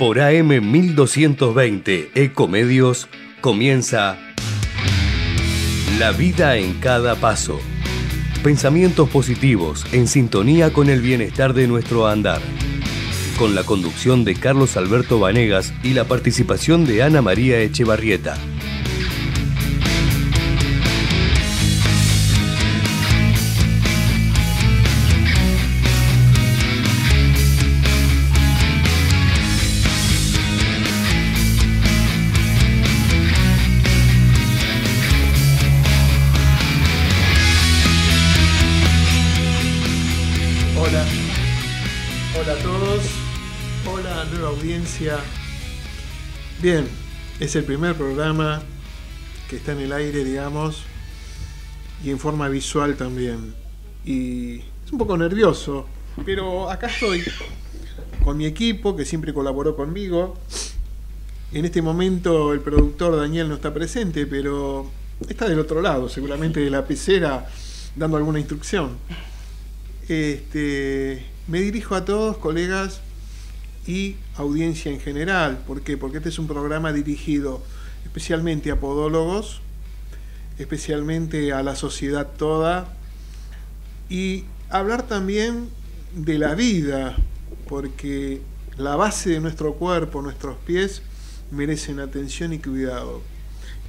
Por AM 1220 Ecomedios comienza La vida en cada paso. Pensamientos positivos en sintonía con el bienestar de nuestro andar. Con la conducción de Carlos Alberto Vanegas y la participación de Ana María Echevarrieta. Bien, es el primer programa que está en el aire, digamos, y en forma visual también. Y es un poco nervioso, pero acá estoy con mi equipo que siempre colaboró conmigo. En este momento el productor Daniel no está presente, pero está del otro lado, seguramente de la pecera, dando alguna instrucción. Este, me dirijo a todos, colegas y audiencia en general. ¿Por qué? Porque este es un programa dirigido especialmente a podólogos, especialmente a la sociedad toda, y hablar también de la vida, porque la base de nuestro cuerpo, nuestros pies, merecen atención y cuidado.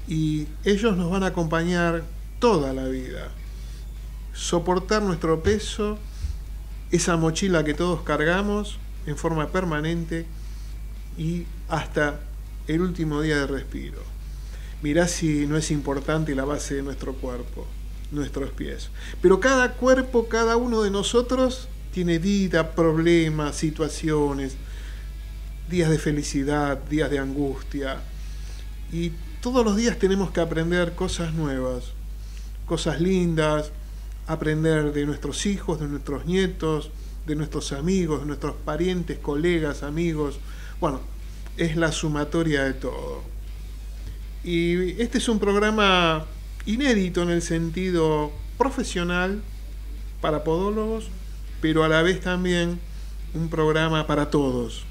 Y ellos nos van a acompañar toda la vida. Soportar nuestro peso, esa mochila que todos cargamos en forma permanente y hasta el último día de respiro. Mirá si no es importante la base de nuestro cuerpo, nuestros pies. Pero cada cuerpo, cada uno de nosotros tiene vida, problemas, situaciones, días de felicidad, días de angustia. Y todos los días tenemos que aprender cosas nuevas, cosas lindas, aprender de nuestros hijos, de nuestros nietos, de nuestros amigos, de nuestros parientes, colegas, amigos. Bueno, es la sumatoria de todo. Y este es un programa inédito en el sentido profesional para podólogos, pero a la vez también un programa para todos.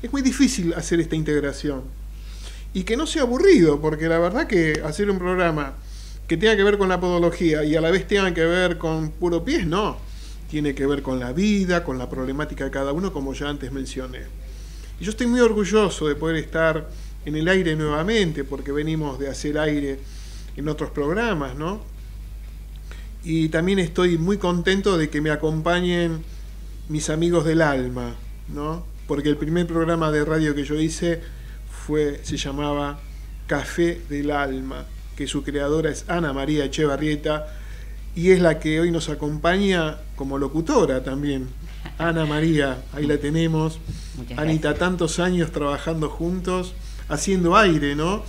Es muy difícil hacer esta integración. Y que no sea aburrido, porque la verdad que hacer un programa que tenga que ver con la podología y a la vez tenga que ver con puro pies, no. Tiene que ver con la vida, con la problemática de cada uno, como ya antes mencioné. Y yo estoy muy orgulloso de poder estar en el aire nuevamente, porque venimos de hacer aire en otros programas, ¿no? Y también estoy muy contento de que me acompañen mis amigos del alma, ¿no? Porque el primer programa de radio que yo hice fue, se llamaba Café del Alma que su creadora es Ana María Echevarrieta y es la que hoy nos acompaña como locutora también. Ana María, ahí la tenemos. Muchas Anita, gracias. tantos años trabajando juntos, haciendo aire, ¿no?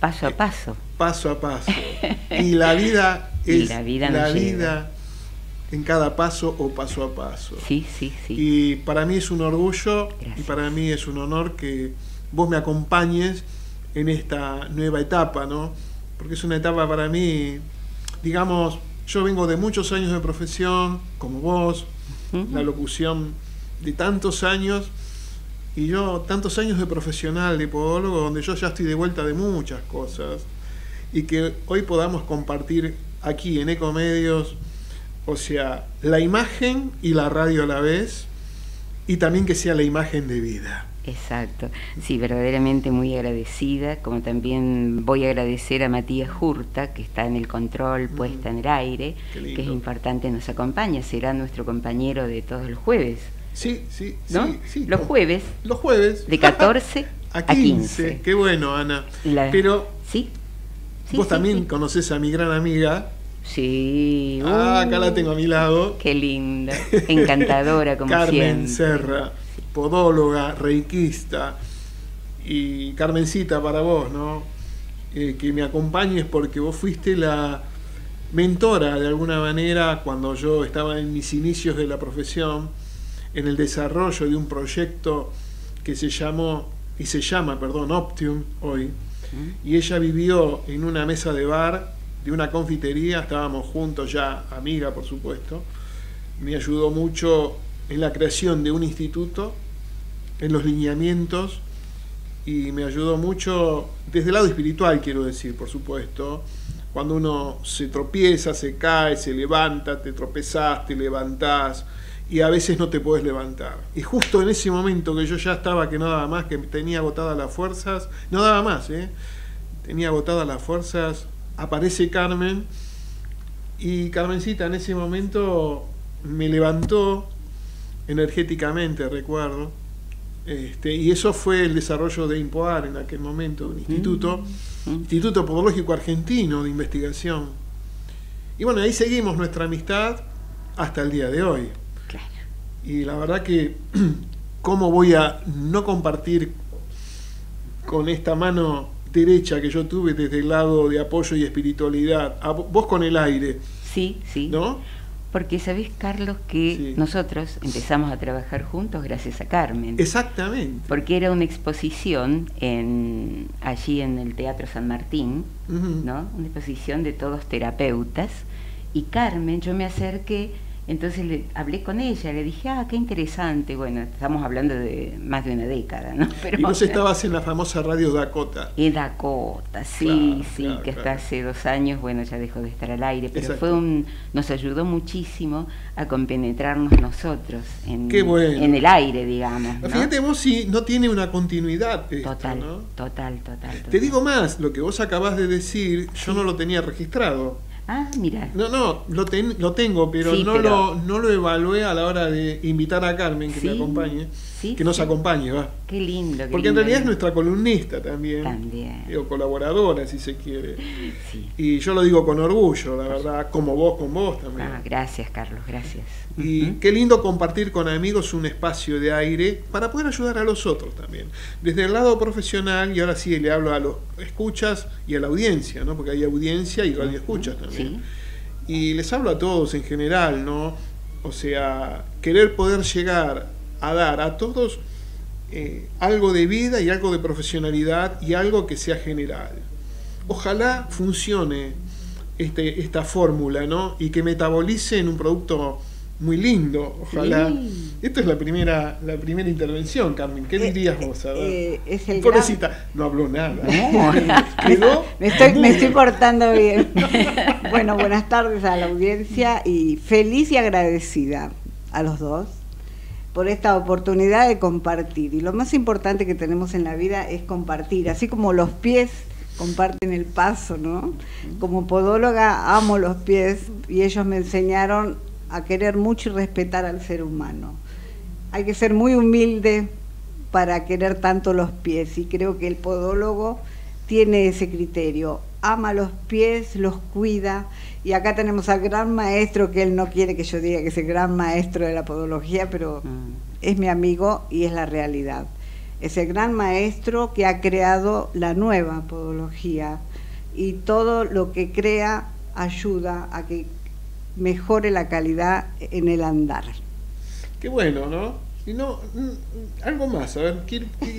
Paso a paso. Paso a paso. Y la vida Y es la vida la vida en cada paso o paso a paso. Sí, sí, sí. Y para mí es un orgullo y para mí es un honor que vos me acompañes en esta nueva etapa, ¿no? Porque es una etapa para mí, digamos, yo vengo de muchos años de profesión, como vos, La locución de tantos años, y yo tantos años de profesional, de podólogo, donde yo ya estoy de vuelta de muchas cosas, y que hoy podamos compartir aquí en Ecomedios, o sea, la imagen y la radio a la vez, y también que sea la imagen de vida. Exacto. Sí, verdaderamente muy agradecida, como también voy a agradecer a Matías Jurta, que está en el control, puesta en el aire, que es importante, nos acompaña, será nuestro compañero de todos los jueves, Sí, sí, ¿no? sí, sí. los jueves, Los jueves. de 14 a 15. Qué bueno, Ana. La- Pero ¿Sí? Sí, vos sí, también conoces a mi gran amiga. Sí. Ah, acá la tengo a mi lado. Qué linda, encantadora como Carmen siempre. Serra, podóloga, reikista. Y Carmencita para vos, ¿no? Eh, que me acompañes porque vos fuiste la mentora de alguna manera cuando yo estaba en mis inicios de la profesión, en el desarrollo de un proyecto que se llamó, y se llama, perdón, Optium hoy, y ella vivió en una mesa de bar de una confitería, estábamos juntos ya, amiga por supuesto, me ayudó mucho en la creación de un instituto, en los lineamientos y me ayudó mucho desde el lado espiritual, quiero decir, por supuesto. Cuando uno se tropieza, se cae, se levanta, te tropezás, te levantás y a veces no te puedes levantar. Y justo en ese momento que yo ya estaba que no daba más, que tenía agotadas las fuerzas, no daba más, ¿eh? tenía agotadas las fuerzas, aparece Carmen y Carmencita en ese momento me levantó energéticamente, recuerdo, este, y eso fue el desarrollo de IMPOAR en aquel momento, un instituto, mm. Instituto Podológico Argentino de Investigación. Y bueno, ahí seguimos nuestra amistad hasta el día de hoy. Y la verdad que, ¿cómo voy a no compartir con esta mano derecha que yo tuve desde el lado de apoyo y espiritualidad, vos con el aire? Sí, sí. ¿No? Porque sabés, Carlos, que nosotros empezamos a trabajar juntos gracias a Carmen. Exactamente. Porque era una exposición en, allí en el Teatro San Martín, ¿no? Una exposición de todos terapeutas. Y Carmen, yo me acerqué entonces le hablé con ella, le dije, ah, qué interesante. Bueno, estamos hablando de más de una década, ¿no? Pero, y vos estabas en la famosa radio Dakota. Y Dakota, sí, sí, que hasta hace dos años, bueno, ya dejó de estar al aire, pero fue un, nos ayudó muchísimo a compenetrarnos nosotros en, en el aire, digamos. Fíjate vos si no tiene una continuidad. total, total, total, Te digo más, lo que vos acabás de decir, yo no lo tenía registrado. Ah, mira. No, no, lo, lo tengo, pero, no, Lo, no lo evalué a la hora de invitar a Carmen que me acompañe que nos acompañe, va. Qué lindo. Porque en realidad es nuestra columnista también. También. O colaboradora, si se quiere. Y yo lo digo con orgullo, la verdad, como vos, con vos también. Ah, gracias, Carlos, gracias. Y qué lindo compartir con amigos un espacio de aire para poder ayudar a los otros también. Desde el lado profesional, y ahora sí le hablo a los escuchas y a la audiencia, ¿no? Porque hay audiencia y radio escuchas también. Y les hablo a todos en general, ¿no? O sea, querer poder llegar a dar a todos eh, algo de vida y algo de profesionalidad y algo que sea general. Ojalá funcione este, esta fórmula, ¿no? Y que metabolice en un producto muy lindo, ojalá. Sí. Esta es la primera, la primera intervención, Carmen. ¿Qué eh, dirías vos? A ver. Eh, Pobrecita, no habló nada. me, estoy, me estoy portando bien. bueno, buenas tardes a la audiencia y feliz y agradecida a los dos por esta oportunidad de compartir. Y lo más importante que tenemos en la vida es compartir, así como los pies comparten el paso, ¿no? Como podóloga amo los pies y ellos me enseñaron a querer mucho y respetar al ser humano. Hay que ser muy humilde para querer tanto los pies y creo que el podólogo tiene ese criterio. Ama los pies, los cuida y acá tenemos al gran maestro, que él no quiere que yo diga que es el gran maestro de la podología, pero mm. es mi amigo y es la realidad. Es el gran maestro que ha creado la nueva podología y todo lo que crea ayuda a que mejore la calidad en el andar. Qué bueno, ¿no? Y no, mm, algo más, a ver,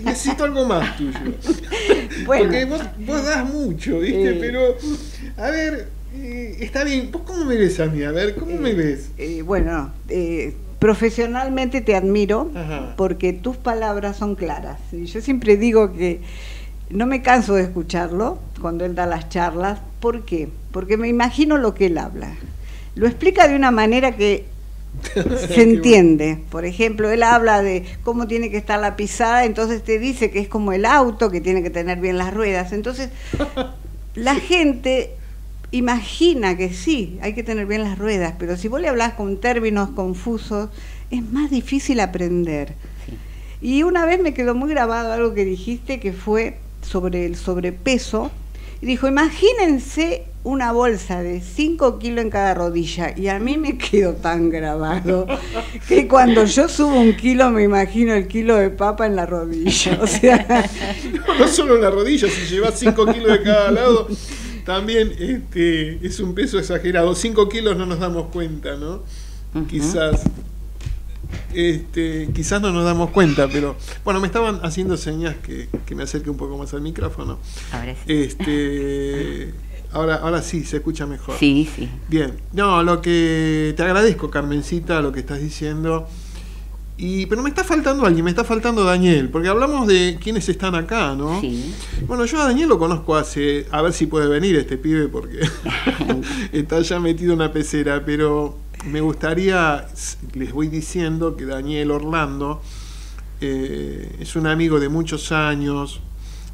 necesito algo más tuyo. Porque vos, das mucho, ¿viste? Eh. Pero, a ver, eh, está bien. ¿Vos cómo me ves a mí? A ver, ¿cómo me eh, ves? Eh, bueno, profesionalmente te admiro porque tus palabras son claras. Y yo siempre digo que no me canso de escucharlo cuando él da las charlas. ¿Por qué? Porque me imagino lo que él habla. Lo explica de una manera que se entiende. Por ejemplo, él habla de cómo tiene que estar la pisada, entonces te dice que es como el auto, que tiene que tener bien las ruedas. Entonces, la gente imagina que sí, hay que tener bien las ruedas, pero si vos le hablas con términos confusos, es más difícil aprender. Y una vez me quedó muy grabado algo que dijiste que fue sobre el sobrepeso. Y dijo, imagínense una bolsa de 5 kilos en cada rodilla. Y a mí me quedó tan grabado que cuando yo subo un kilo me imagino el kilo de papa en la rodilla. O sea... no, solo en la rodilla, si llevas 5 kilos de cada lado, también este, es un peso exagerado. 5 kilos no nos damos cuenta, ¿no? Quizás. Este, quizás no nos damos cuenta, pero bueno, me estaban haciendo señas que, me acerque un poco más al micrófono. Ahora sí. Este, ahora, ahora sí, se escucha mejor. Sí, sí. Bien, no, lo que te agradezco, Carmencita, lo que estás diciendo. Y, pero me está faltando alguien, me está faltando Daniel, porque hablamos de quiénes están acá, ¿no? Sí. Bueno, yo a Daniel lo conozco hace, a ver si puede venir este pibe, porque está ya metido en una pecera, pero me gustaría, les voy diciendo que Daniel Orlando eh, es un amigo de muchos años.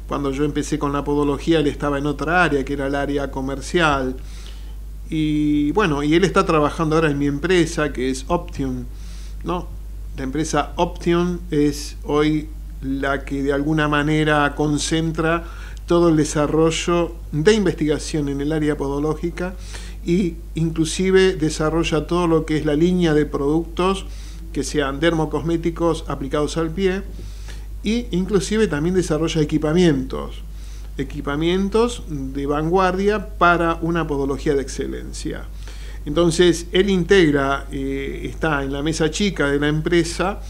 Cuando yo empecé con la podología, él estaba en otra área, que era el área comercial. Y bueno, y él está trabajando ahora en mi empresa, que es Option, ¿no? La empresa Option es hoy la que de alguna manera concentra todo el desarrollo de investigación en el área podológica e inclusive desarrolla todo lo que es la línea de productos que sean dermocosméticos aplicados al pie e inclusive también desarrolla equipamientos, equipamientos de vanguardia para una podología de excelencia. Entonces, él integra, eh, está en la mesa chica de la empresa,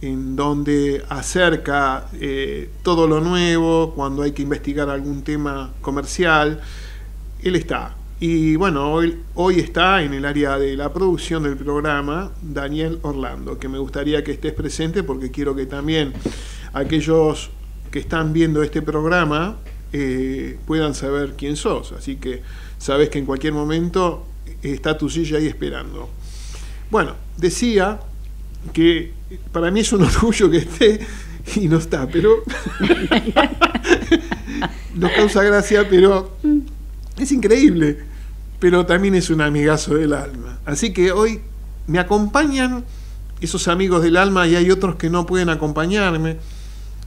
en donde acerca eh, todo lo nuevo, cuando hay que investigar algún tema comercial, él está. Y bueno, hoy, hoy está en el área de la producción del programa Daniel Orlando, que me gustaría que estés presente porque quiero que también aquellos que están viendo este programa eh, puedan saber quién sos. Así que sabes que en cualquier momento está tu silla ahí esperando. Bueno, decía que para mí es un orgullo que esté y no está, pero nos causa gracia, pero es increíble, pero también es un amigazo del alma. Así que hoy me acompañan esos amigos del alma y hay otros que no pueden acompañarme,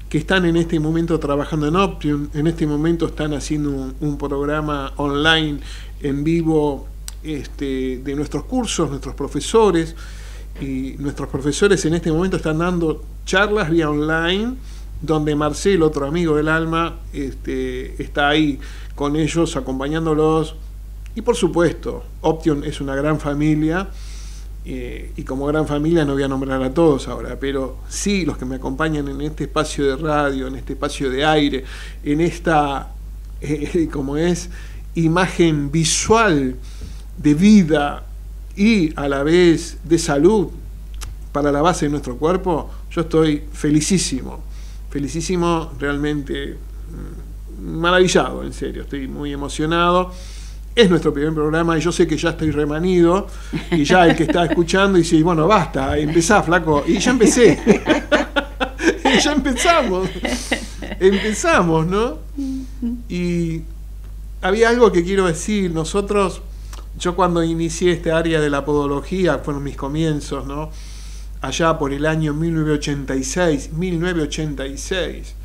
que están en este momento trabajando en Option, en este momento están haciendo un, un programa online en vivo este, de nuestros cursos, nuestros profesores, y nuestros profesores en este momento están dando charlas vía online, donde Marcelo, otro amigo del alma, este, está ahí con ellos, acompañándolos. Y por supuesto, Option es una gran familia, eh, y como gran familia no voy a nombrar a todos ahora, pero sí los que me acompañan en este espacio de radio, en este espacio de aire, en esta, como es, imagen visual de vida y a la vez de salud para la base de nuestro cuerpo, yo estoy felicísimo, felicísimo, realmente mm, maravillado, en serio, estoy muy emocionado. Es nuestro primer programa y yo sé que ya estoy remanido y ya el que está escuchando dice, bueno, basta, empezá, flaco. Y ya empecé. ya empezamos. Empezamos, ¿no? Y había algo que quiero decir. Nosotros yo cuando inicié este área de la podología, fueron mis comienzos, ¿no? Allá por el año 1986, 1986.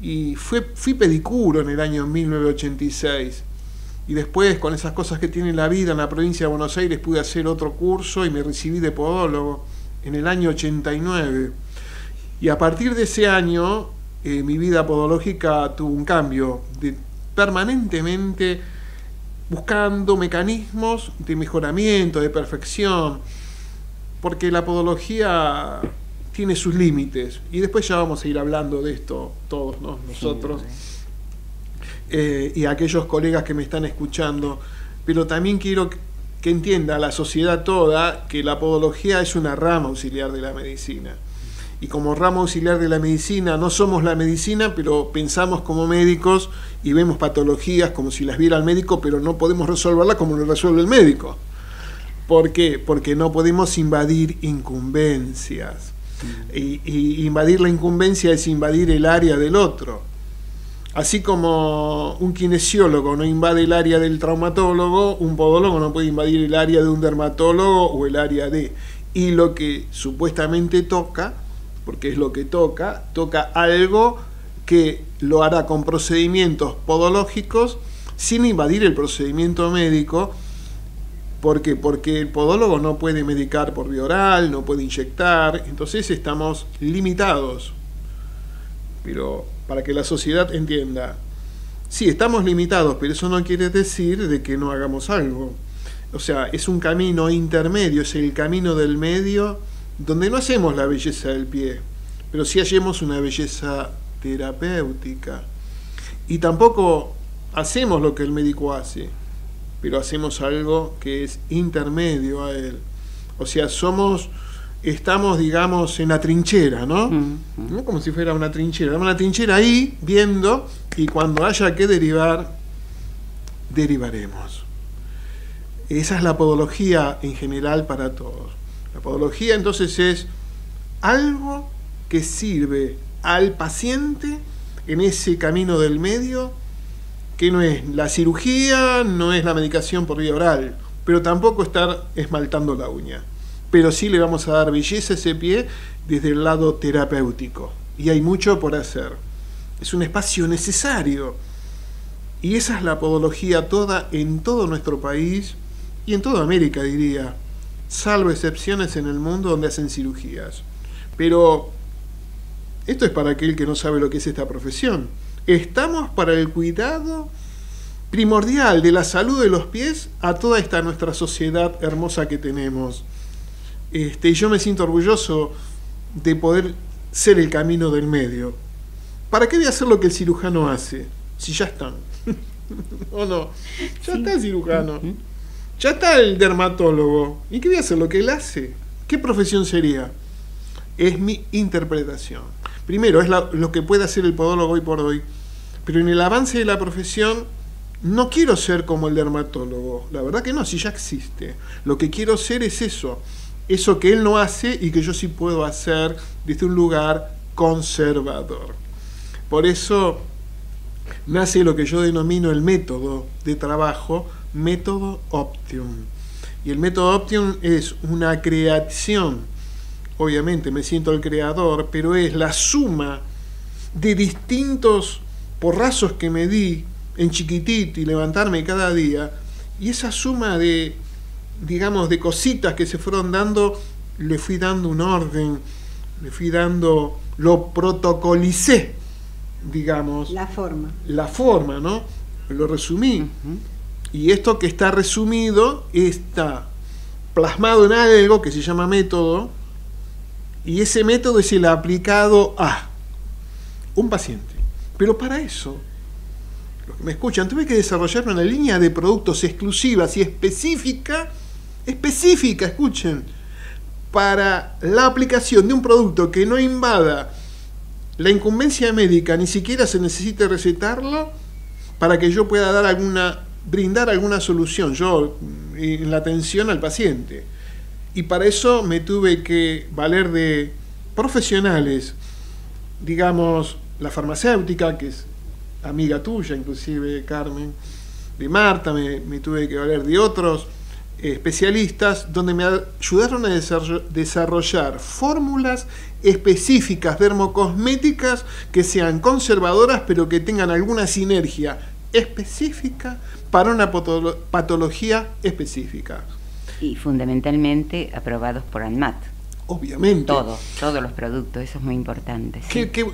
Y fue, fui pedicuro en el año 1986. Y después, con esas cosas que tiene la vida en la provincia de Buenos Aires, pude hacer otro curso y me recibí de podólogo en el año 89. Y a partir de ese año, eh, mi vida podológica tuvo un cambio. De, permanentemente buscando mecanismos de mejoramiento, de perfección, porque la podología tiene sus límites, y después ya vamos a ir hablando de esto todos nosotros, eh, y aquellos colegas que me están escuchando, pero también quiero que entienda la sociedad toda que la podología es una rama auxiliar de la medicina y como rama auxiliar de la medicina no somos la medicina, pero pensamos como médicos y vemos patologías como si las viera el médico, pero no podemos resolverlas como lo resuelve el médico. ¿Por qué? Porque no podemos invadir incumbencias. Mm. Y, invadir la incumbencia es invadir el área del otro. Así como un kinesiólogo no invade el área del traumatólogo, un podólogo no puede invadir el área de un dermatólogo o el área de... Y lo que supuestamente toca porque es lo que toca, toca algo que lo hará con procedimientos podológicos sin invadir el procedimiento médico. ¿Por qué? Porque el podólogo no puede medicar por vía oral, no puede inyectar, entonces estamos limitados. Pero para que la sociedad entienda, sí, estamos limitados, pero eso no quiere decir de que no hagamos algo. O sea, es un camino intermedio, es el camino del medio donde no hacemos la belleza del pie, pero sí hacemos una belleza terapéutica. Y tampoco hacemos lo que el médico hace, pero hacemos algo que es intermedio a él. O sea, somos estamos, digamos, en la trinchera, ¿no? ¿no? Como si fuera una trinchera. Una trinchera ahí, viendo, y cuando haya que derivar, derivaremos. Esa es la podología en general para todos. La podología entonces es algo que sirve al paciente en ese camino del medio, que no es la cirugía, no es la medicación por vía oral, pero tampoco estar esmaltando la uña. Pero sí le vamos a dar belleza a ese pie desde el lado terapéutico. Y hay mucho por hacer. Es un espacio necesario. Y esa es la podología toda en todo nuestro país y en toda América, diría, salvo excepciones en el mundo donde hacen cirugías. Pero esto es para aquel que no sabe lo que es esta profesión. Estamos para el cuidado primordial de la salud de los pies a toda esta nuestra sociedad hermosa que tenemos. Este, yo me siento orgulloso de poder ser el camino del medio. ¿Para qué voy a hacer lo que el cirujano hace? Si ya están. ¿O no? Ya está el cirujano. Ya está el dermatólogo. ¿Y qué voy a hacer lo que él hace? ¿Qué profesión sería? Es mi interpretación. Primero, es lo que puede hacer el podólogo hoy por hoy. Pero en el avance de la profesión, no quiero ser como el dermatólogo. La verdad que no, si ya existe. Lo que quiero ser es eso. Eso que él no hace y que yo sí puedo hacer desde un lugar conservador. Por eso nace lo que yo denomino el método de trabajo, método Optium. Y el método Optium es una creación, obviamente me siento el creador, pero es la suma de distintos porrazos que me di en chiquitito y levantarme cada día, y esa suma de, digamos, de cositas que se fueron dando, le fui dando un orden, le fui dando, lo protocolicé, digamos. La forma. La forma, ¿no? Lo resumí. Y esto que está resumido está plasmado en algo que se llama método, y ese método es el aplicado a un paciente. Pero para eso, los que me escuchan, tuve que desarrollar una línea de productos exclusivas y específica, específica, escuchen, para la aplicación de un producto que no invada la incumbencia médica, ni siquiera se necesite recetarlo, para que yo pueda dar alguna brindar alguna solución yo en la atención al paciente. Y para eso me tuve que valer de profesionales, digamos, la farmacéutica, que es amiga tuya, inclusive Carmen, de Marta, me, tuve que valer de otros especialistas, donde me ayudaron a desarrollar fórmulas específicas dermocosméticas que sean conservadoras, pero que tengan alguna sinergia específica para una patología específica. Y fundamentalmente aprobados por ANMAT. Obviamente. Todos, todos los productos, eso es muy importante.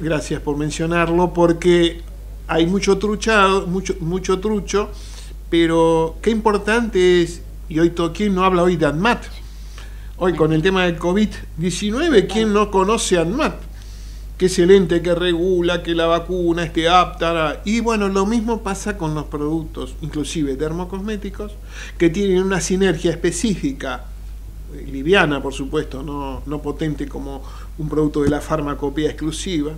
gracias por mencionarlo, porque hay mucho truchado, mucho, mucho trucho, pero qué importante es, y hoy ¿quién no habla hoy de ANMAT? Hoy con el tema del COVID-19, ¿quién no conoce ANMAT? Que es el ente que regula, que la vacuna esté apta. Y bueno, lo mismo pasa con los productos, inclusive dermocosméticos, que tienen una sinergia específica, eh, liviana por supuesto, no, no potente como un producto de la farmacopea exclusiva,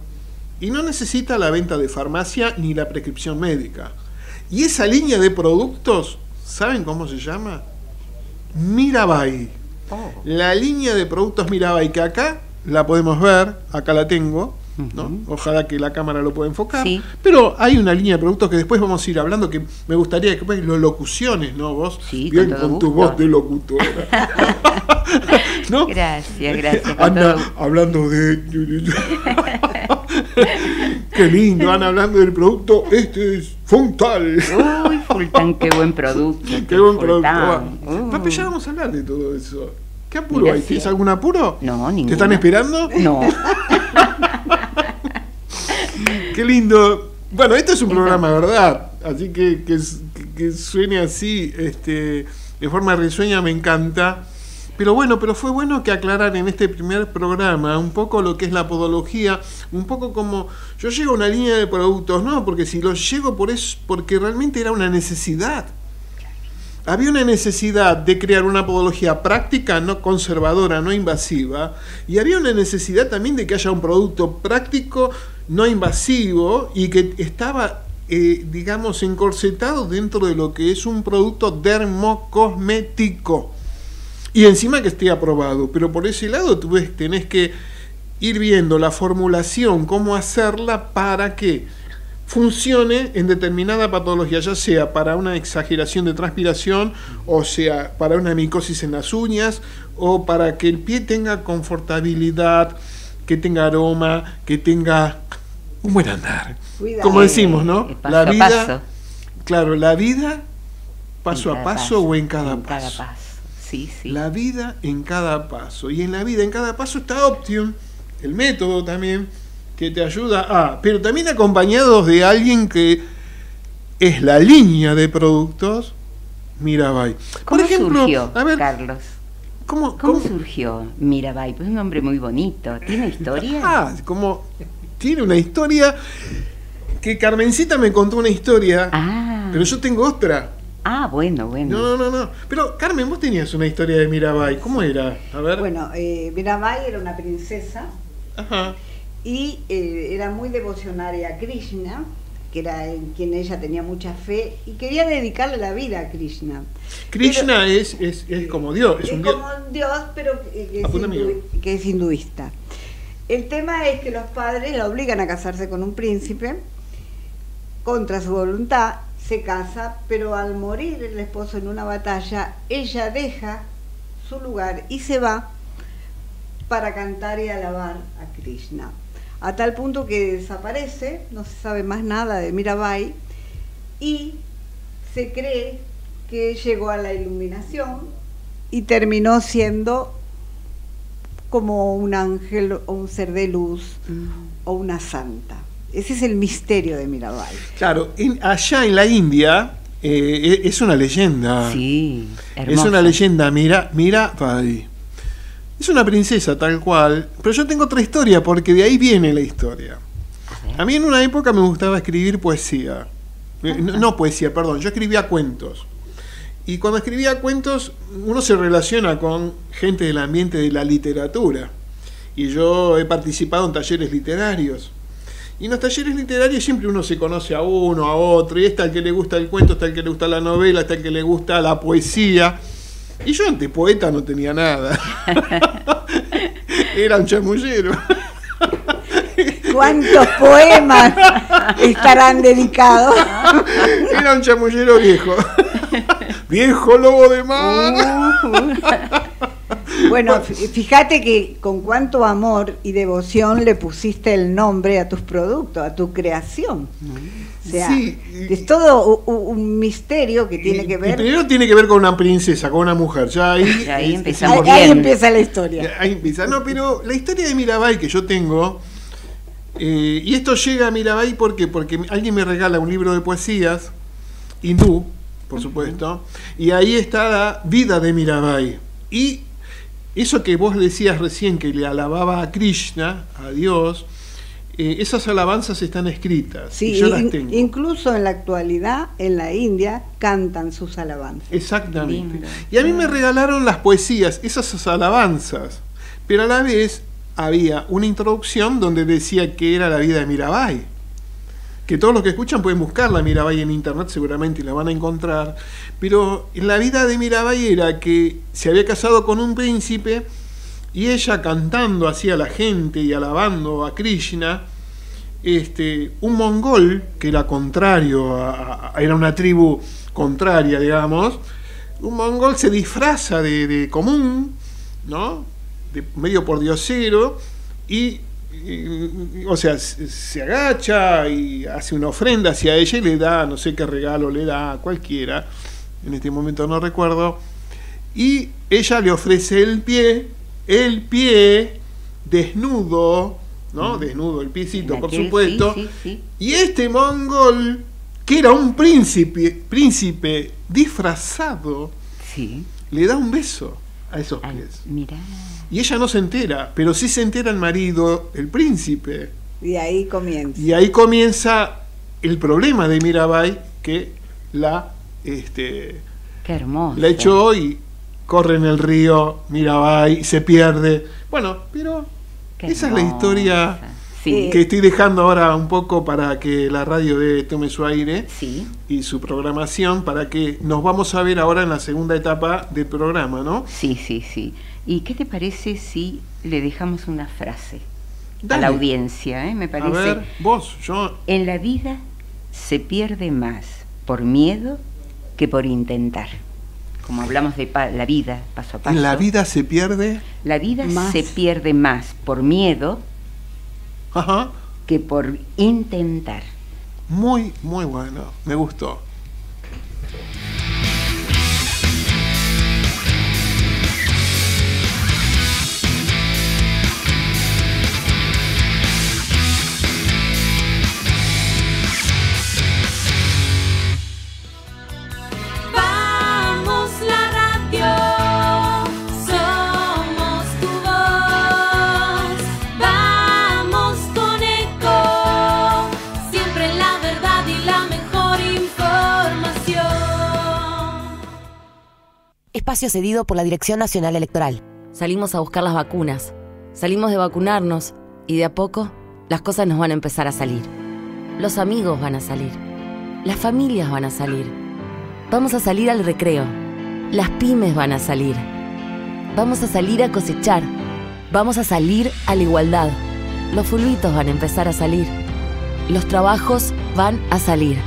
y no necesita la venta de farmacia ni la prescripción médica. Y esa línea de productos, ¿saben cómo se llama? Mirabai. Oh. La línea de productos Mirabai que acá la podemos ver, acá la tengo, ¿no? Ojalá que la cámara lo pueda enfocar. Pero hay una línea de productos que después vamos a ir hablando que me gustaría que pues, lo locuciones, ¿no? Vos, bien con, tu voz de locutora. ¿No? Gracias, gracias. hablando de. qué lindo, van hablando del producto. Este es Fontal. Uy, Fultan, qué buen producto. Qué, buen producto. Papi, ya vamos a hablar de todo eso. ¿Qué apuro hay? ¿Tienes algún apuro? No, ningún. ¿Te están esperando? No. Qué lindo. Bueno, este es un programa, ¿verdad? Así que, que, suene así, este, de forma risueña, me encanta. Pero bueno, pero fue bueno que aclarar en este primer programa un poco lo que es la podología, un poco como yo llego a una línea de productos, no, porque si los llego por eso, porque realmente era una necesidad. Había una necesidad de crear una podología práctica, no conservadora, no invasiva, y había una necesidad también de que haya un producto práctico, no invasivo, y que estaba, eh, digamos, encorsetado dentro de lo que es un producto dermocosmético. Y encima que esté aprobado, pero por ese lado tú ves, tenés que ir viendo la formulación, cómo hacerla para que funcione en determinada patología, ya sea para una exageración de transpiración, o sea, para una micosis en las uñas, o para que el pie tenga confortabilidad, que tenga aroma, que tenga un buen andar. Como decimos, ¿no? la vida, claro, la vida paso a paso, o en cada paso. Cada paso. Sí, sí. La vida en cada paso. Y en la vida en cada paso está Optium, el método también que te ayuda a, pero también acompañados de alguien que es la línea de productos Mirabai. Por ejemplo, surgió, a ver, Carlos? ¿Cómo, ¿Cómo, surgió Mirabai? Pues un nombre muy bonito. ¿Tiene historia? Ah, como tiene una historia que Carmencita me contó una historia, ah. pero yo tengo otra. Ah, bueno, bueno. No, no, no. Pero Carmen, vos tenías una historia de Mirabai. ¿Cómo era? A ver. Bueno, eh, Mirabai era una princesa. Ajá y eh, era muy devocionaria a Krishna, que era en quien ella tenía mucha fe y quería dedicarle la vida a Krishna. Krishna es, es, como Dios, es, un como Dios, pero que es, que es hinduista. El tema es que los padres la obligan a casarse con un príncipe contra su voluntad, se casa, pero al morir el esposo en una batalla, ella deja su lugar y se va para cantar y alabar a Krishna a tal punto que desaparece, no se sabe más nada de Mirabai y se cree que llegó a la iluminación y terminó siendo como un ángel o un ser de luz mm. o una santa. Ese es el misterio de Mirabai. Claro, allá en la India eh, es una leyenda. Sí, Es una leyenda, mira, Mirabai. Es una princesa tal cual, pero yo tengo otra historia porque de ahí viene la historia. A mí en una época me gustaba escribir poesía. Eh, no, poesía, perdón, yo escribía cuentos. Y cuando escribía cuentos, uno se relaciona con gente del ambiente de la literatura. Y yo he participado en talleres literarios. Y en los talleres literarios siempre uno se conoce a uno, a otro, y está el que le gusta el cuento, está el que le gusta la novela, está el que le gusta la poesía. Y yo ante poeta no tenía nada. Era un chamullero. ¿Cuántos poemas estarán dedicados? Era un chamullero viejo. Viejo lobo de mar. Bueno, fíjate que con cuánto amor y devoción le pusiste el nombre a tus productos, a tu creación. O sea, es todo un misterio que tiene que ver. primero tiene que ver con una princesa, con una mujer. Ya ahí, ahí, empieza la historia. Ahí empieza. No, pero la historia de Mirabai que yo tengo. Eh, y esto llega a Mirabai porque, porque alguien me regala un libro de poesías, hindú, por supuesto, y ahí está la vida de Mirabai. Y eso que vos decías recién, que le alababa a Krishna, a Dios, eh, esas alabanzas están escritas. Sí, yo las tengo. incluso en la actualidad, en la India, cantan sus alabanzas. Exactamente. Y a mí me regalaron las poesías, esas alabanzas, pero a la vez había una introducción donde decía que era la vida de Mirabai. Que todos los que escuchan pueden buscarla Mirabai en internet seguramente y la van a encontrar. Pero en la vida de Mirabai era que se había casado con un príncipe y ella cantando así a la gente y alabando a Krishna, este, un mongol que era contrario, era una tribu contraria, digamos, un mongol se disfraza de, común, ¿no? Medio por diosero y, o sea, se agacha y hace una ofrenda hacia ella y le da, no sé qué regalo le da, cualquiera, en este momento no recuerdo, y ella le ofrece el pie el pie desnudo, ¿no? Mm. Desnudo, el piecito, por supuesto. Y este mongol, que era un príncipe, príncipe disfrazado, le da un beso a esos pies. Y ella no se entera, pero sí se entera el marido, el príncipe. Y ahí comienza. Y ahí comienza el problema de Mirabai que la este, Qué hermoso. La echó y corre en el río, mira, va y se pierde. Bueno, pero esa es la historia que estoy dejando ahora un poco para que la radio de tome su aire y su programación, para que nos vamos a ver ahora en la segunda etapa del programa, ¿no? Sí, sí, sí. ¿Y qué te parece si le dejamos una frase a la audiencia? Eh? Me parece. A ver, vos, yo. En la vida se pierde más por miedo que por intentar. Como hablamos de la vida paso a paso. ¿En la vida se pierde? La vida se pierde más por miedo que por intentar. Muy, muy bueno, me gustó. Espacio cedido por la Dirección Nacional Electoral. Salimos a buscar las vacunas, salimos de vacunarnos y de a poco las cosas nos van a empezar a salir. Los amigos van a salir, las familias van a salir, vamos a salir al recreo, las pymes van a salir, vamos a salir a cosechar, vamos a salir a la igualdad, los fulbitos van a empezar a salir, los trabajos van a salir.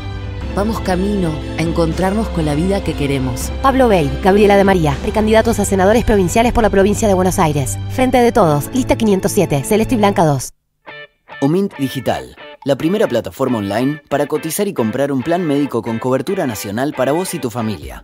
Vamos camino a encontrarnos con la vida que queremos. Pablo Bey, Gabriela de María, precandidatos a senadores provinciales por la provincia de Buenos Aires. Frente de todos, lista 507, Celeste y Blanca 2. Omint Digital, la primera plataforma online para cotizar y comprar un plan médico con cobertura nacional para vos y tu familia.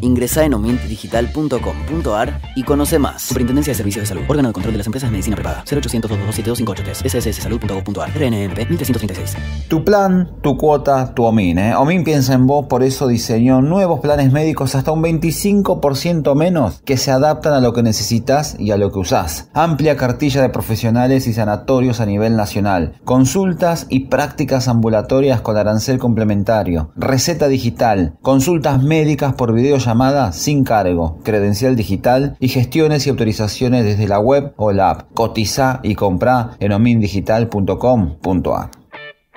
Ingresa en omintdigital.com.ar y conoce más. Superintendencia de Servicios de Salud. Órgano de control de las empresas de medicina prepaga. 0800 227 SSSsalud.gov.ar. RNMP 1336. Tu plan, tu cuota, tu OMIN. ¿eh? OMIN piensa en vos, por eso diseñó nuevos planes médicos hasta un 25% menos que se adaptan a lo que necesitas y a lo que usás. Amplia cartilla de profesionales y sanatorios a nivel nacional. Consultas y prácticas ambulatorias con arancel complementario. Receta digital. Consultas médicas por video llamada sin cargo, credencial digital y gestiones y autorizaciones desde la web o la app. Cotiza y compra en omindigital.com.ar.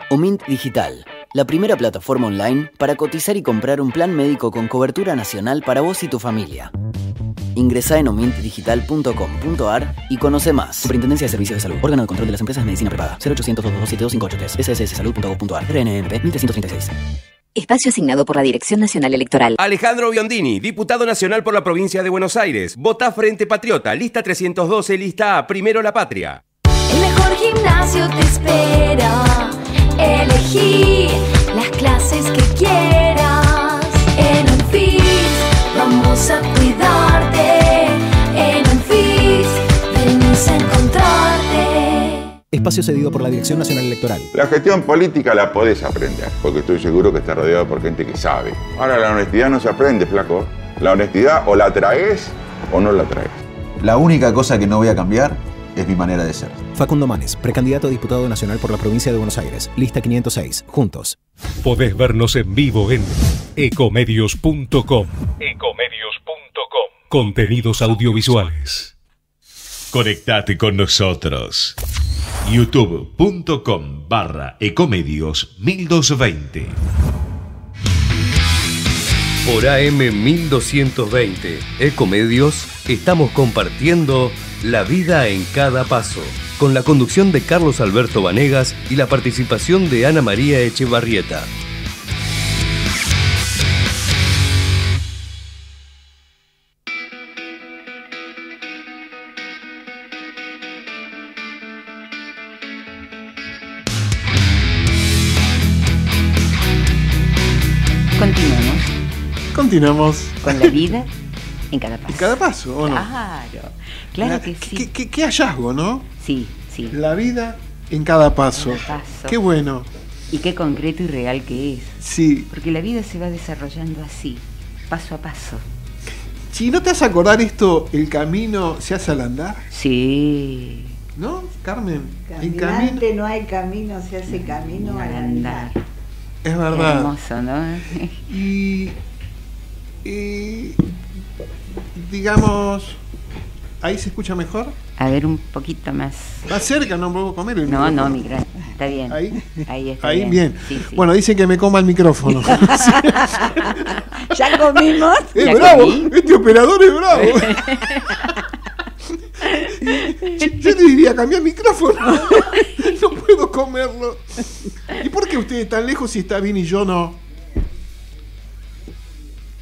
Omint Digital, la primera plataforma online para cotizar y comprar un plan médico con cobertura nacional para vos y tu familia. Ingresa en omintdigital.com.ar y conoce más. Superintendencia de Servicios de Salud. Órgano de control de las empresas de medicina prepaga. 0800 227 SSSsalud.gov.ar. RNMP 1336. Espacio asignado por la Dirección Nacional Electoral. Alejandro Biondini, diputado nacional por la provincia de Buenos Aires. Vota Frente Patriota, lista 312, lista A, Primero la Patria. El mejor gimnasio te espera. Elegí las clases que quieras. En UNFIS vamos a cuidarte. Espacio cedido por la Dirección Nacional Electoral. La gestión política la podés aprender, porque estoy seguro que está rodeado por gente que sabe. Ahora, la honestidad no se aprende, flaco. La honestidad o la traes o no la traes. La única cosa que no voy a cambiar es mi manera de ser. Facundo Manes, precandidato a diputado nacional por la provincia de Buenos Aires. Lista 506. Juntos. Podés vernos en vivo en ecomedios.com. Ecomedios.com. Contenidos audiovisuales. Conectate con nosotros youtube.com barra ecomedios 1220. Por AM 1220, Ecomedios, estamos compartiendo La vida en cada paso, con la conducción de Carlos Alberto Vanegas y la participación de Ana María Echevarrieta. Continuamos. Con la vida en cada paso. En cada paso, ¿o no? Claro, claro que sí. Qué, hallazgo, ¿no? Sí, sí. La vida en cada paso. Qué bueno. Y qué concreto y real que es. Sí. Porque la vida se va desarrollando así, paso a paso. Si no te has acordar esto, el camino se hace al andar. Sí. ¿No, Carmen? En camino no hay camino, se hace camino al andar. Es verdad. hermoso, ¿no? y Y digamos, ahí se escucha mejor. A ver, un poquito más. Va cerca, no puedo comer el No, micrófono. no, mi gran- Está bien. Ahí. Ahí está Ahí, bien. Sí, sí. Bueno, dicen que me coma el micrófono. ¿Ya comimos? Es Ya bravo, comí. este operador es bravo. yo, le diría cambiar micrófono. no puedo comerlo. ¿Y por qué usted tan lejos si está bien y yo no?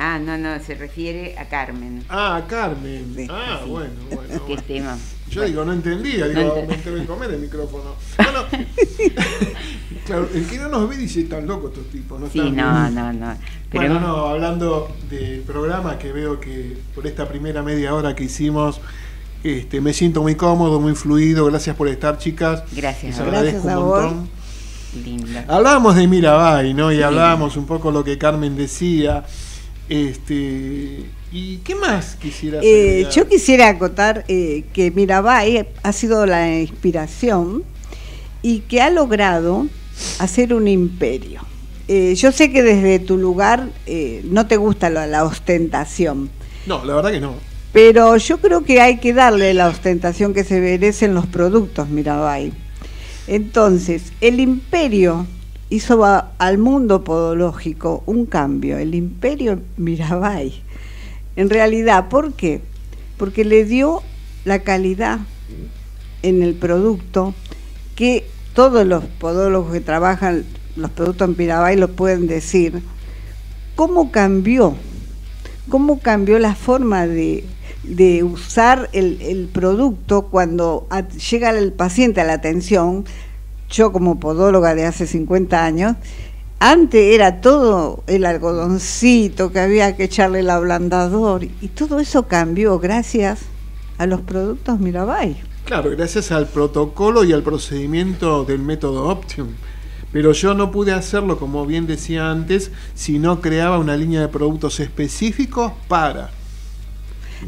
Ah, no, no, se refiere a Carmen. Ah, Carmen. Ah, Sí. bueno, bueno. ¿Qué tema? Yo digo, no entendía, No digo, ent- me que comer el micrófono. Bueno, claro, el que no nos ve dice, están locos estos tipos, ¿no? Sí, no, bien". no, no. Pero Bueno, no, hablando del programa que veo que por esta primera media hora que hicimos, este, me siento muy cómodo, muy fluido. Gracias por estar, chicas. Gracias Les a agradezco Gracias a un vos. montón. Linda. Hablábamos de Mirabai, ¿no? Y hablábamos un poco lo que Carmen decía. Este, ¿Y qué más quisieras Eh, yo quisiera acotar eh, que Mirabai ha sido la inspiración y que ha logrado hacer un imperio. Eh, yo sé que desde tu lugar eh, no te gusta la, la ostentación, No, la verdad que no. pero yo creo que hay que darle la ostentación que se merecen los productos Mirabai. Entonces, el imperio hizo al mundo podológico un cambio, el imperio Mirabai. En realidad, ¿por qué? Porque le dio la calidad en el producto que todos los podólogos que trabajan los productos en Mirabai lo pueden decir. ¿Cómo cambió? ¿Cómo cambió la forma de, de usar el, el producto cuando llega el paciente a la atención? Yo como podóloga de hace 50 años, antes era todo el algodoncito que había que echarle el ablandador y todo eso cambió gracias a los productos Mirabai. Claro, gracias al protocolo y al procedimiento del método Optium. Pero yo no pude hacerlo, como bien decía antes, si no creaba una línea de productos específicos para.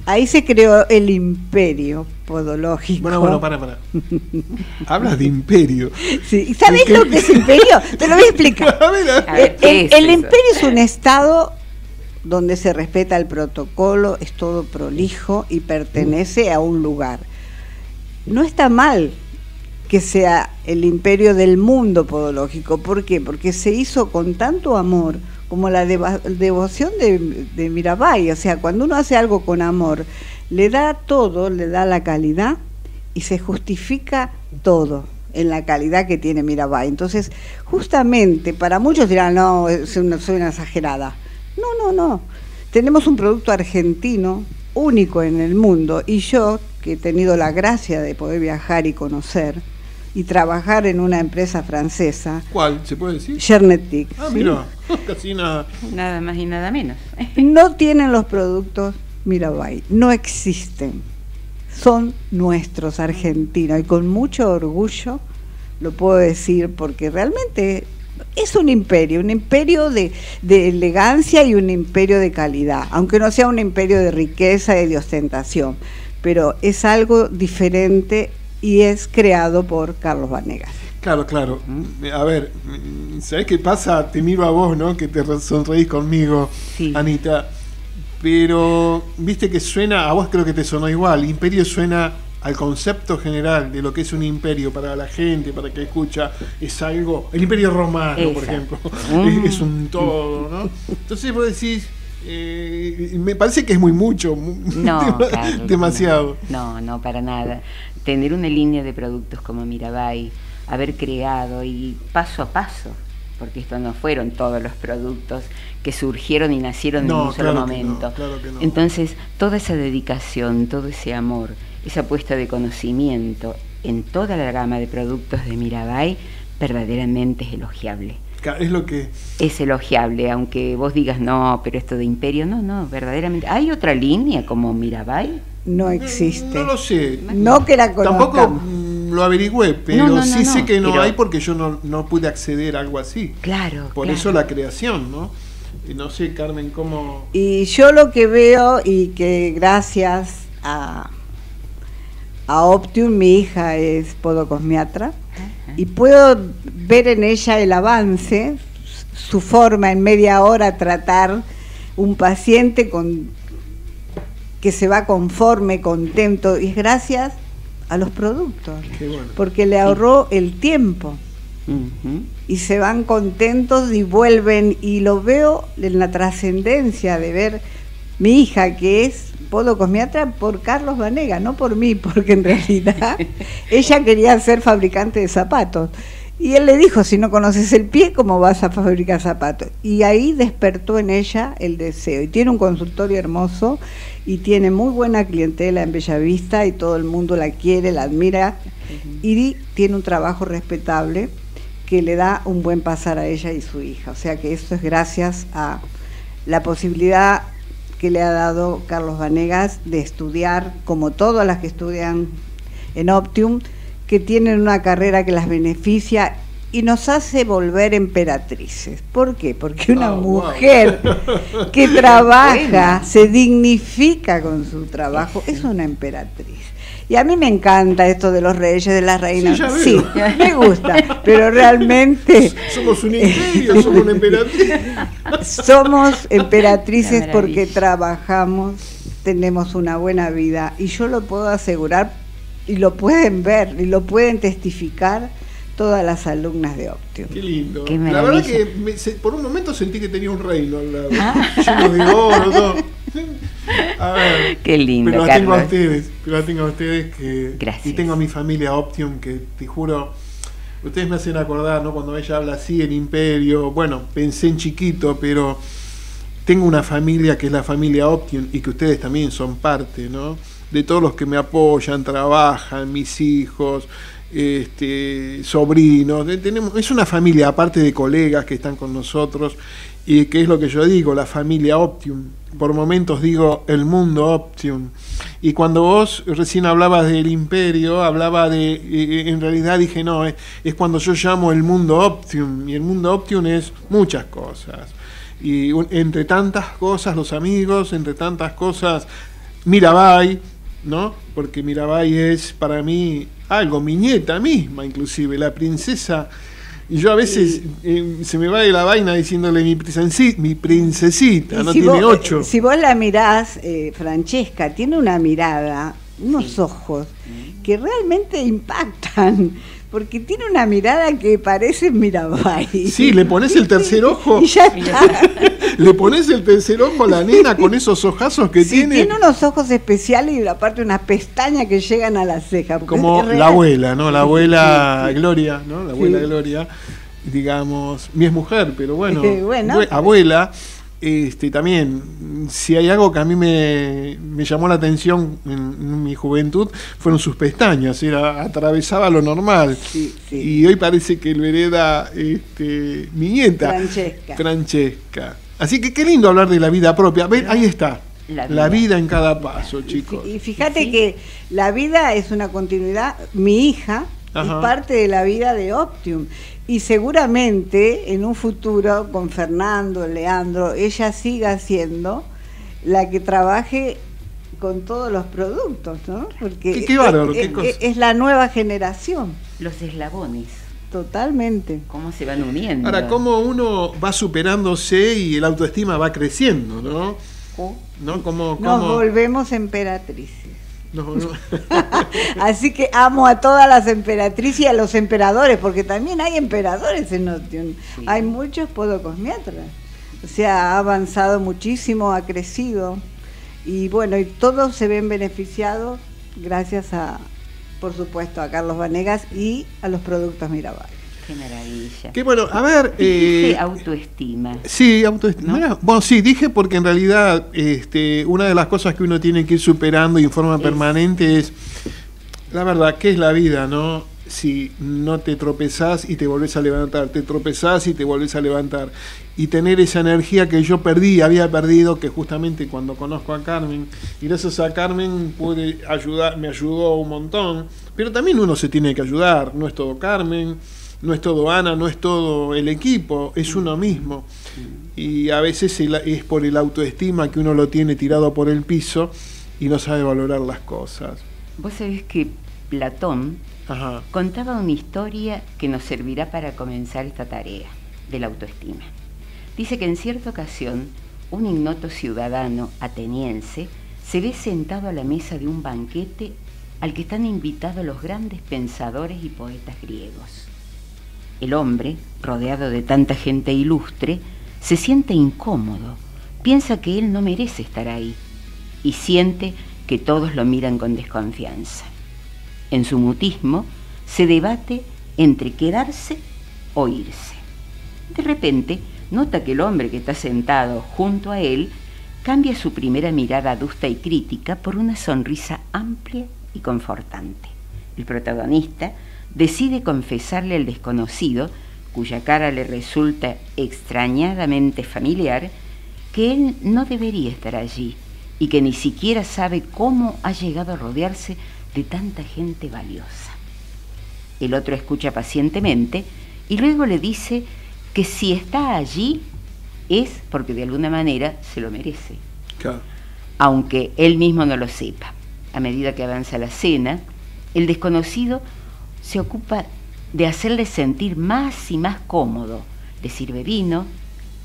Ahí se creó el imperio podológico. Bueno, bueno, para, para. Hablas de imperio. Sí, ¿Sabés ¿Qué- lo que es imperio? Te lo voy a explicar. A ver, a ver. A ver, El, imperio es un estado donde se respeta el protocolo, es todo prolijo y pertenece a un lugar. No está mal que sea el imperio del mundo podológico. ¿Por qué? Porque se hizo con tanto amor como la devoción de, de. O sea, cuando uno hace algo con amor, le da todo, le da la calidad y se justifica todo en la calidad que tiene Mirabai. Entonces, justamente, para muchos dirán, no, es una, soy una exagerada. No, no, no. Tenemos un producto argentino único en el mundo y yo, que he tenido la gracia de poder viajar y conocer y trabajar en una empresa francesa, ¿Cuál? ¿Se puede decir? Gernetic, Ah, ¿sí? mira, casi nada. Nada más y nada menos. no tienen los productos Mirabai, no existen. Son nuestros argentinos y con mucho orgullo lo puedo decir porque realmente es un imperio, un imperio de, de elegancia y un imperio de calidad, aunque no sea un imperio de riqueza y de ostentación, pero es algo diferente y es creado por Carlos Vanegas. Claro, claro. A ver, ¿sabes qué pasa? Te miro a vos, ¿no? Que te sonreís conmigo, Sí. Anita. Pero, viste que suena, a vos creo que te sonó igual. Imperio suena al concepto general de lo que es un imperio para la gente, para que escucha. Es algo. El imperio romano, por ejemplo. Mm. Es, es un todo, ¿no? Entonces vos decís. eh, me parece que es muy mucho, mu- No, Carlos, demasiado. No, no, no, para nada. Tener una línea de productos como Mirabai, haber creado y paso a paso, porque esto no fueron todos los productos que surgieron y nacieron No, en un solo claro que no, momento. claro que no. Entonces, toda esa dedicación, todo ese amor, esa puesta de conocimiento en toda la gama de productos de Mirabai, verdaderamente es elogiable. Es lo que. Es elogiable, aunque vos digas, no, pero esto de imperio, no, no, verdaderamente. ¿Hay otra línea como Mirabai? No existe. No lo sé. No que la Tampoco conozcamos. mm, lo averigüé, pero no, no, sí sé que no pero- hay porque yo no, no pude acceder a algo así. Claro. Por claro. eso la creación, ¿no? Y no sé, Carmen, cómo... Y yo lo que veo y que gracias a, a Optium, mi hija es podocosmiatra, y puedo ver en ella el avance, su forma en media hora tratar un paciente con, que se va conforme, contento, y es gracias a los productos, porque le ahorró el tiempo. Y se van contentos y vuelven, y lo veo en la trascendencia de ver mi hija, que es podocosmiatra, por Carlos Vanega, no por mí, porque en realidad ella quería ser fabricante de zapatos. Y él le dijo, si no conoces el pie, ¿cómo vas a fabricar zapatos? Y ahí despertó en ella el deseo. Y tiene un consultorio hermoso y tiene muy buena clientela en Bellavista y todo el mundo la quiere, la admira. Y tiene un trabajo respetable que le da un buen pasar a ella y su hija. O sea que esto es gracias a la posibilidad que le ha dado Carlos Vanegas de estudiar, como todas las que estudian en Optium, que tienen una carrera que las beneficia y nos hace volver emperatrices. ¿Por qué? Porque una ah, mujer que trabaja, se dignifica con su trabajo, es una emperatriz. Y a mí me encanta esto de los reyes, de las reinas. Sí, me gusta, pero realmente... Somos un imperio, somos una emperatriz. Somos emperatrices porque trabajamos, tenemos una buena vida y yo lo puedo asegurar y lo pueden ver y lo pueden testificar todas las alumnas de Optio. Qué lindo. la verdad que por un momento sentí que tenía un reino al lado. Ah. de oro, todo. A ver, Qué lindo. Pero la tengo a ustedes, pero la tengo a ustedes que. Gracias. Y tengo a mi familia Optium que te juro. Ustedes me hacen acordar, ¿no? Cuando ella habla así en Imperio, bueno, pensé en chiquito, pero tengo una familia que es la familia Optium y que ustedes también son parte, ¿no? de todos los que me apoyan, trabajan, mis hijos, este, sobrinos. Tenemos, es una familia, aparte de colegas que están con nosotros, y que es lo que yo digo, la familia Optium. Por momentos digo el mundo Optium. Y cuando vos recién hablabas del imperio, hablaba de, en realidad dije, no, es, es cuando yo llamo el mundo Optium. Y el mundo Optium es muchas cosas. Y entre tantas cosas, los amigos, entre tantas cosas, Mirabai, ¿no? Porque Mirabai es para mí algo, mi nieta misma inclusive, la princesa. Y yo a veces eh, se me va de la vaina diciéndole mi, princesita, mi princesita no tiene ocho. Si vos la mirás, eh, Francesca, tiene una mirada, unos ojos que realmente impactan porque tiene una mirada que parece Mirabai. Sí, le pones el tercer ojo. Y ya está. le pones el tercer ojo a la nena con esos ojazos que sí, tiene. Tiene unos ojos especiales y aparte unas pestañas que llegan a la ceja. Como la abuela, ¿no? La abuela Gloria, ¿no? La abuela Gloria, digamos, mi es mujer, pero bueno, bueno abuela este, también, si hay algo que a mí me, llamó la atención en, mi juventud, fueron sus pestañas, era, atravesaba lo normal. Y hoy parece que lo hereda este, mi nieta, Francesca. Francesca. Así que qué lindo hablar de la vida propia. Ven, ahí está. La vida. en cada paso, chicos. Y fíjate que la vida es una continuidad. Mi hija es parte de la vida de Optium y seguramente en un futuro con Fernando, Leandro, ella siga siendo la que trabaje con todos los productos, ¿no? Porque ¿Qué, es, la nueva generación. Los eslabones. Totalmente. ¿Cómo se van uniendo? Ahora, cómo uno va superándose y el autoestima va creciendo, ¿no? Oh. ¿No? ¿Cómo, Nos volvemos emperatrices. Así que amo a todas las emperatrices y a los emperadores, porque también hay emperadores en Option. Hay muchos podocosmiatras. O sea, ha avanzado muchísimo, ha crecido. Y bueno, y todos se ven beneficiados gracias a, por supuesto, a Carlos Vanegas y a los productos Mirabal. Qué maravilla. Qué bueno, a ver. Eh, autoestima. Sí, autoestima. Bueno, sí, dije porque en realidad este, una de las cosas que uno tiene que ir superando y en forma permanente es, la verdad, ¿qué es la vida, no? Si no te tropezás y te volvés a levantar, te tropezás y te volvés a levantar. Y tener esa energía que yo perdí, había perdido, que justamente cuando conozco a Carmen, y gracias a Carmen pude ayudar, me ayudó un montón. Pero también uno se tiene que ayudar, no es todo Carmen no es todo Ana, no es todo el equipo, es uno mismo. Y a veces es por el autoestima que uno lo tiene tirado por el piso y no sabe valorar las cosas. Vos sabés que Platón contaba una historia que nos servirá para comenzar esta tarea de la autoestima. Dice que en cierta ocasión un ignoto ciudadano ateniense se ve sentado a la mesa de un banquete al que están invitados los grandes pensadores y poetas griegos. El hombre, rodeado de tanta gente ilustre, se siente incómodo, piensa que él no merece estar ahí y siente que todos lo miran con desconfianza. En su mutismo se debate entre quedarse o irse. De repente nota que el hombre que está sentado junto a él cambia su primera mirada adusta y crítica por una sonrisa amplia y confortante. El protagonista decide confesarle al desconocido, cuya cara le resulta extrañadamente familiar, que él no debería estar allí y que ni siquiera sabe cómo ha llegado a rodearse de tanta gente valiosa. El otro escucha pacientemente y luego le dice que si está allí es porque de alguna manera se lo merece, aunque él mismo no lo sepa. A medida que avanza la cena, el desconocido se ocupa de hacerle sentir más y más cómodo. Le sirve vino,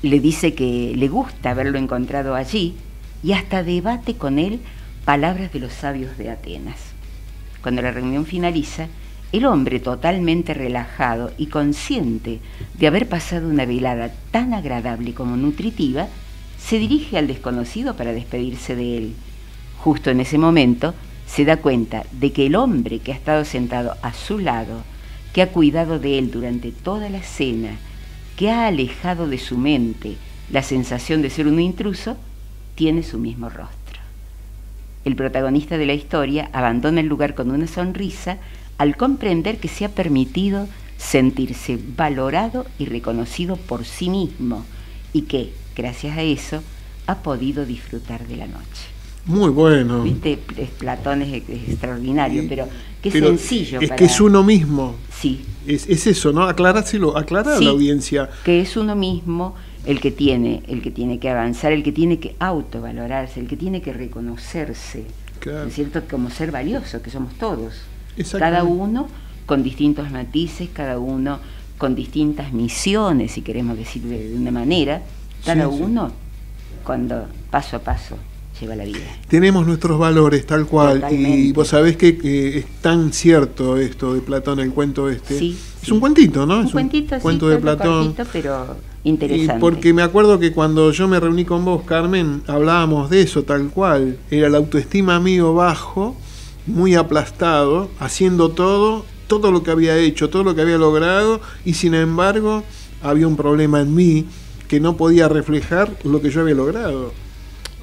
le dice que le gusta haberlo encontrado allí y hasta debate con él palabras de los sabios de Atenas. Cuando la reunión finaliza, el hombre totalmente relajado y consciente de haber pasado una velada tan agradable como nutritiva, se dirige al desconocido para despedirse de él. Justo en ese momento se da cuenta de que el hombre que ha estado sentado a su lado, que ha cuidado de él durante toda la cena, que ha alejado de su mente la sensación de ser un intruso, tiene su mismo rostro. El protagonista de la historia abandona el lugar con una sonrisa al comprender que se ha permitido sentirse valorado y reconocido por sí mismo y que, gracias a eso, ha podido disfrutar de la noche. Muy bueno. Viste, Platón es, extraordinario, pero qué sencillo. Es que es uno mismo. Sí. Es, eso, ¿no? Aclarárselo, aclara a la audiencia. Que es uno mismo el que tiene, el que tiene que avanzar, el que tiene que autovalorarse, el que tiene que reconocerse, claro. es cierto? Como ser valioso, que somos todos. Cada uno con distintos matices, cada uno con distintas misiones, si queremos decir de, una manera, cada uno cuando paso a paso lleva la vida. Tenemos nuestros valores tal cual y vos sabés que, es tan cierto esto de Platón, el cuento este. Sí, es un cuentito, ¿no? Un es cuentito, un cuento de Platón. pero interesante. porque me acuerdo que cuando yo me reuní con vos, Carmen, hablábamos de eso tal cual. Era la autoestima mío bajo muy aplastado, haciendo todo, todo lo que había hecho, todo lo que había logrado, y sin embargo había un problema en mí que no podía reflejar lo que yo había logrado.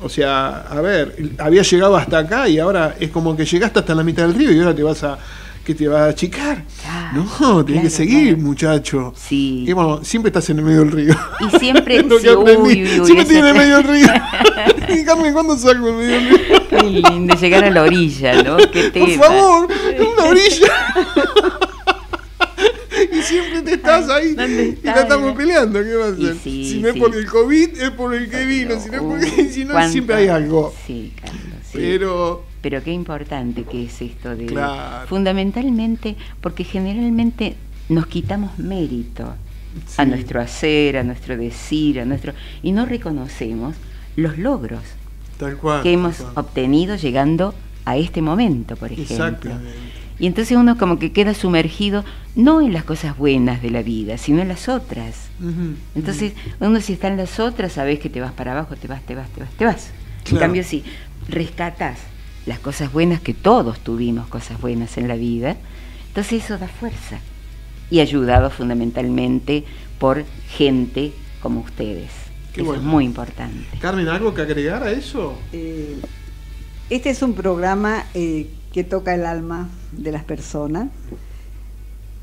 O sea, a ver, había llegado hasta acá y ahora es como que llegaste hasta la mitad del río y ahora te vas a que te vas a achicar. no, tienes que seguir, muchacho. Sí. Y bueno, siempre estás en el medio del río. Y siempre, lo que aprendí. siempre estoy en el medio del río. y Carmen, ¿cuándo salgo del medio del río? Qué lindo llegar a la orilla, ¿no? ¿Qué Por favor, una orilla. Siempre te estás ahí y la estamos peleando, ¿qué va a hacer? si no es por el COVID, es por el que vino, si no, porque, si no siempre hay algo. Sí, Carlos, sí. Pero pero qué importante que es esto de fundamentalmente porque generalmente nos quitamos mérito a nuestro hacer, a nuestro decir, a nuestro y no reconocemos los logros que hemos obtenido llegando a este momento, por ejemplo. Y entonces uno como que queda sumergido no en las cosas buenas de la vida, sino en las otras. entonces, uno si está en las otras, sabes que te vas para abajo, te vas, te vas, te vas, te vas. En cambio, si rescatas las cosas buenas, que todos tuvimos cosas buenas en la vida, entonces eso da fuerza y ayudado fundamentalmente por gente como ustedes. eso es muy importante. Carmen, ¿algo que agregar a eso? Eh, este es un programa eh, que toca el alma de las personas,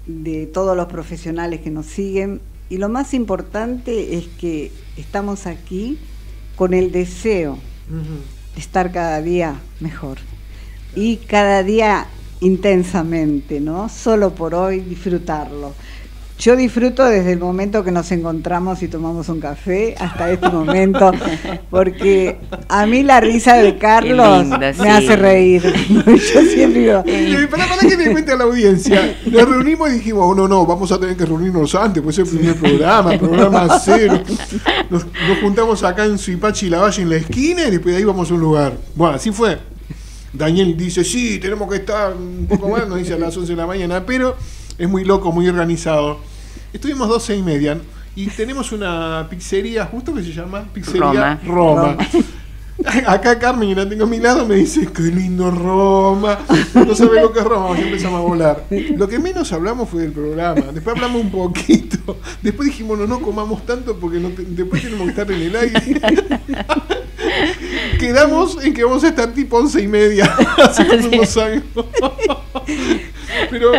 de todos los profesionales que nos siguen, y lo más importante es que estamos aquí con el deseo estar cada día mejor y cada día intensamente, ¿no? Solo por hoy disfrutarlo. Yo disfruto desde el momento que nos encontramos y tomamos un café hasta este momento, porque a mí la risa de Carlos lindo, me sí. hace reír. Yo siempre digo, Para, para que me cuente a la audiencia, nos reunimos y dijimos, oh, no, no, vamos a tener que reunirnos antes, pues es el primer programa, programa cero. Nos, nos juntamos acá en Suipachi y la Valle en la esquina y después de ahí vamos a un lugar. Bueno, así fue. Daniel dice, sí, tenemos que estar un poco más, nos dice a las 11 de la mañana, pero es muy loco, muy organizado. Estuvimos 12 y media y tenemos una pizzería, justo que se llama Pizzería Roma. Roma. Acá Carmen, que la tengo a mi lado, me dice, qué lindo Roma. No sabe lo que es Roma, ya empezamos a volar. Lo que menos hablamos fue del programa. Después hablamos un poquito. Después dijimos, no, no comamos tanto porque no te- después tenemos que estar en el aire. Quedamos en que vamos a estar tipo once y media. Como unos años. pero,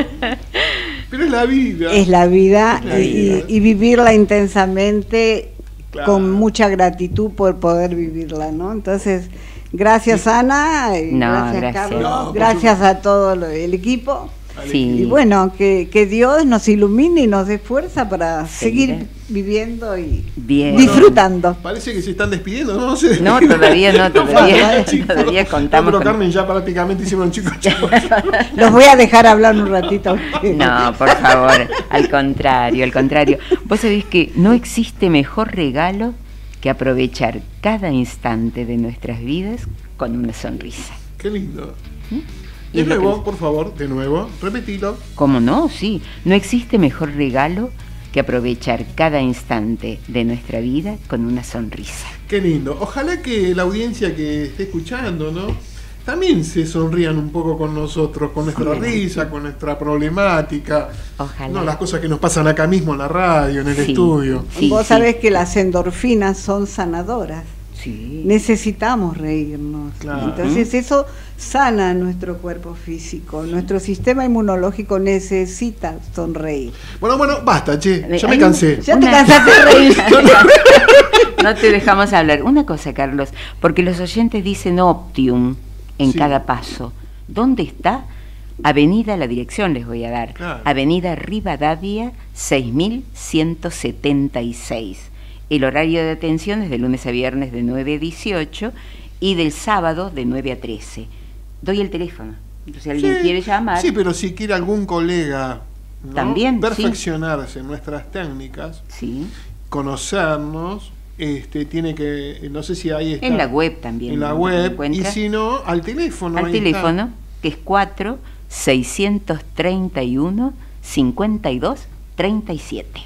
pero es la vida. es la vida Es la y, vida. y vivirla intensamente Claro. con mucha gratitud por poder vivirla, ¿no? Entonces, gracias Ana, y No, gracias, gracias. Carlos, No, gracias a todo lo- el equipo. Sí. Y bueno, que, que Dios nos ilumine y nos dé fuerza para Seguir. seguir viviendo y Bien. disfrutando. Parece que se están despidiendo, ¿no? Se No, despiden. todavía no, todavía, todavía No, contamos pero con- Carmen ya prácticamente hicieron chicos, chicos. Los voy a dejar hablar un ratito. No, por favor, al contrario, al contrario. Vos sabés que no existe mejor regalo que aprovechar cada instante de nuestras vidas con una sonrisa. Qué lindo. Y De es lo que nuevo, por favor, de nuevo, repetilo. ¿Cómo no? Sí, no existe mejor regalo que aprovechar cada instante de nuestra vida con una sonrisa. Qué lindo. Ojalá que la audiencia que esté escuchando, ¿no? También se sonrían un poco con nosotros, con nuestra Ojalá. risa, con nuestra problemática. Ojalá. No, las cosas que nos pasan acá mismo en la radio, en el Sí. estudio. Sí, Vos sí. sabés que las endorfinas son sanadoras. Sí. Necesitamos reírnos. Claro. Entonces eso sana nuestro cuerpo físico. Nuestro sistema inmunológico necesita sonreír. Bueno, bueno, basta, che. Ya me cansé. Ya te cansaste de reír. No te dejamos hablar. Una cosa, Carlos, porque los oyentes dicen Optium en Sí. cada paso. ¿Dónde está? Avenida, la dirección les voy a dar. Claro. Avenida Rivadavia 6176. El horario de atención es de lunes a viernes de 9 a 18 y del sábado de 9 a 13. Doy el teléfono. Si alguien Sí, quiere llamar. Sí, pero si quiere algún colega ¿no? También, sí. perfeccionarse en nuestras técnicas, Sí. conocernos, este, tiene que, no sé si ahí está. En la web también. En la web, y si no, al teléfono. al ahí está. teléfono, que es 4 631 52 37.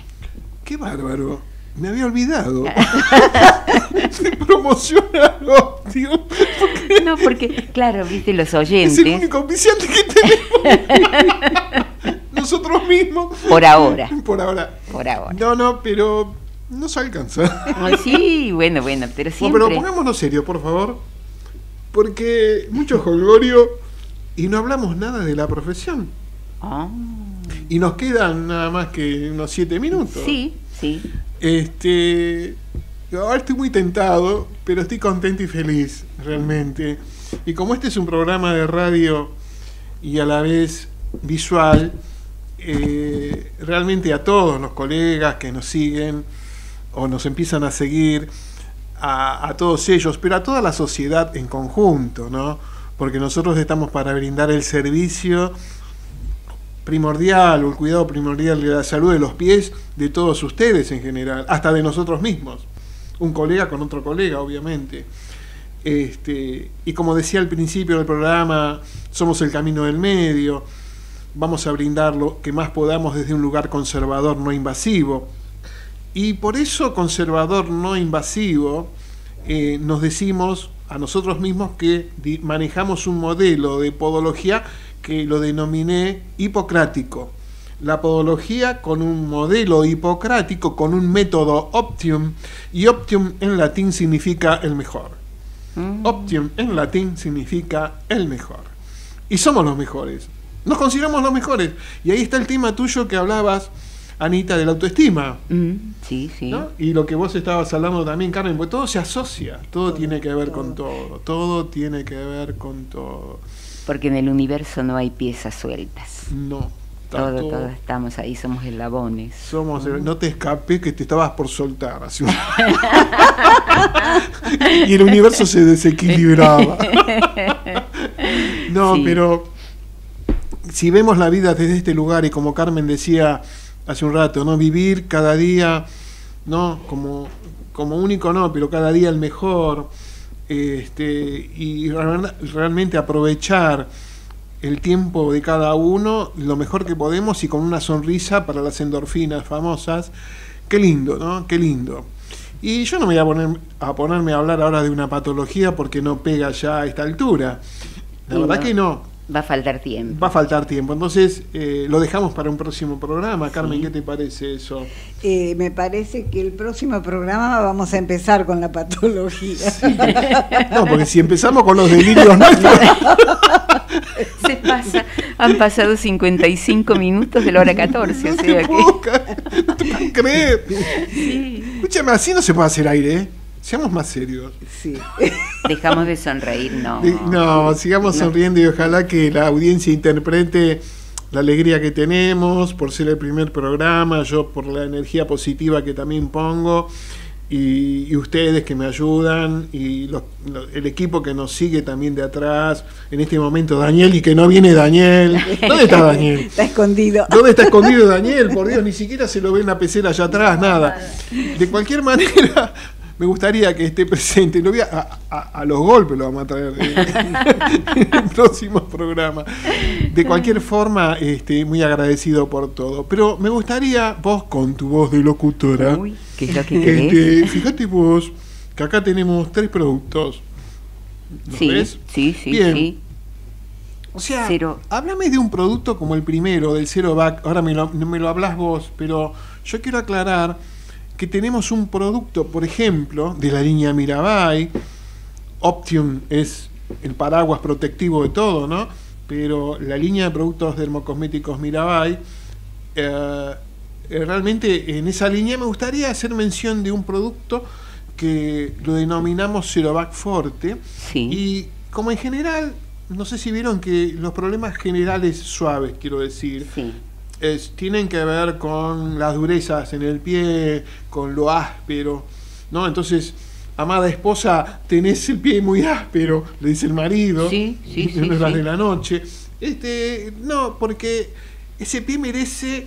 Qué bárbaro. Me había olvidado. Se promociona Optium. No, porque, claro, viste, los Es el oyentes, único oficiante que tenemos. Nosotros mismos. por ahora, Por ahora. por ahora. No, no, pero no se alcanza. Sí, bueno, bueno, pero No, siempre... pero pongámonos serio, por favor. Porque mucho jolgorio y no hablamos nada de la profesión. Ah, Y nos quedan nada más que unos siete minutos. sí, sí. Este, ahora estoy muy tentado, pero estoy contento y feliz, realmente. Y como este es un programa de radio y a la vez visual, eh, realmente a todos los colegas que nos siguen o nos empiezan a seguir, a, a todos ellos, pero a toda la sociedad en conjunto, ¿no? Porque nosotros estamos para brindar el servicio primordial o el cuidado primordial de la salud de los pies de todos ustedes en general, hasta de nosotros mismos. Un colega con otro colega, obviamente. Este, y como decía al principio del programa, somos el camino del medio, vamos a brindar lo que más podamos desde un lugar conservador, no invasivo. Y por eso conservador, no invasivo, eh, nos decimos a nosotros mismos que manejamos un modelo de podología que lo denominé hipocrático. La podología con un modelo hipocrático, con un método optium, y optium en latín significa el mejor. Optium en latín significa el mejor. Y somos los mejores. Nos consideramos los mejores. Y ahí está el tema tuyo que hablabas, Anita, de la autoestima. Mm, sí, sí. ¿no? Y lo que vos estabas hablando también, Carmen, porque todo se asocia, todo, tiene que ver con todo, todo tiene que ver con todo. Porque en el universo no hay piezas sueltas. No, Todo, todo. todo estamos ahí, somos eslabones. Somos, el- no te escapes que te estabas por soltar. hace un- y el universo se desequilibraba. no, Sí. pero si vemos la vida desde este lugar y como Carmen decía hace un rato, ¿no? Vivir cada día, ¿no? Como, como único no, pero cada día el mejor. Este, y real- realmente aprovechar el tiempo de cada uno lo mejor que podemos y con una sonrisa para las endorfinas famosas. Qué lindo, ¿no? Qué lindo. Y yo no me voy a, poner, a ponerme a hablar ahora de una patología porque no pega ya a esta altura. La verdad no. que no. Va a faltar tiempo. Va a faltar tiempo. Entonces, eh, lo dejamos para un próximo programa. Carmen, ¿qué te parece eso? Eh, me parece que el próximo programa vamos a empezar con la patología. No, porque si empezamos con los delirios nuestros. Se pasa, han pasado 55 minutos de la hora 14, o sea que... puedo creer. Escúchame, así no se puede hacer aire, ¿eh? Seamos más serios. Sí. Dejamos de sonreír, no. No, sigamos No. sonriendo y ojalá que la audiencia interprete la alegría que tenemos por ser el primer programa, yo por la energía positiva que también pongo y, y ustedes que me ayudan y los- lo- el equipo que nos sigue también de atrás, en este momento Daniel y que no viene Daniel. ¿Dónde está Daniel? Está escondido. ¿Dónde está escondido Daniel? Por Dios, ni siquiera se lo ve en la pecera allá atrás, nada. De cualquier manera, me gustaría que esté presente. Lo voy a, a- a- los golpes lo vamos a traer en el próximo programa. De cualquier forma, este, muy agradecido por todo. Pero me gustaría, vos con tu voz de locutora, Uy, ¿qué es lo que este, fíjate vos que acá tenemos tres productos. ¿Los Sí, ves? sí, sí, Bien. sí. O sea, Cero. háblame de un producto como el primero, del Zero Back. Ahora me lo, me lo hablas vos, pero yo quiero aclarar que tenemos un producto, por ejemplo, de la línea Mirabai. Optium es el paraguas protectivo de todo, ¿no? Pero la línea de productos dermocosméticos Mirabai, eh, eh, realmente en esa línea me gustaría hacer mención de un producto que lo denominamos Cerovac Forte. Y como en general, no sé si vieron que los problemas generales suaves, quiero decir, es- tienen que ver con las durezas en el pie, con lo áspero, ¿no? Entonces, amada esposa, tenés el pie muy áspero, le dice el marido, Sí, sí, en sí, sí. de la noche. Este, no, porque ese pie merece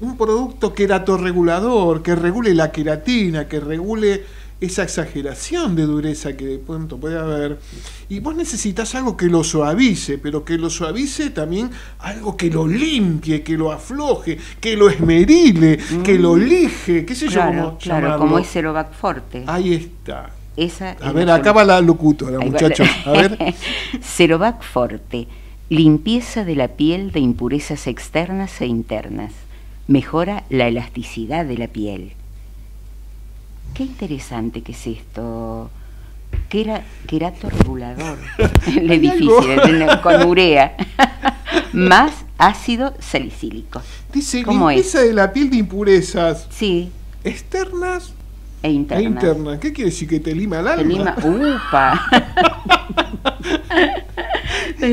un producto queratorregulador, que regule la queratina, que regule esa exageración de dureza que de pronto puede haber. Y vos necesitas algo que lo suavice, pero que lo suavice también algo que lo limpie, que lo afloje, que lo esmerile, que lo lije, qué sé yo Claro, cómo claro, llamarlo. como es Cerovac Forte. Ahí está. Esa A ver, acá va la locutora, muchachos. A ver. Cerovac Forte. Limpieza de la piel de impurezas externas e internas. Mejora la elasticidad de la piel. Qué interesante que es esto. Que era. Le Hay difícil, algo. ¿entendés? con urea. Más ácido salicílico. Dice ¿Cómo es? limpieza de la piel de impurezas. Sí. Externas E internas. e internas. ¿Qué quiere decir? ¿Que te lima el alma? Te lima- ¡Upa!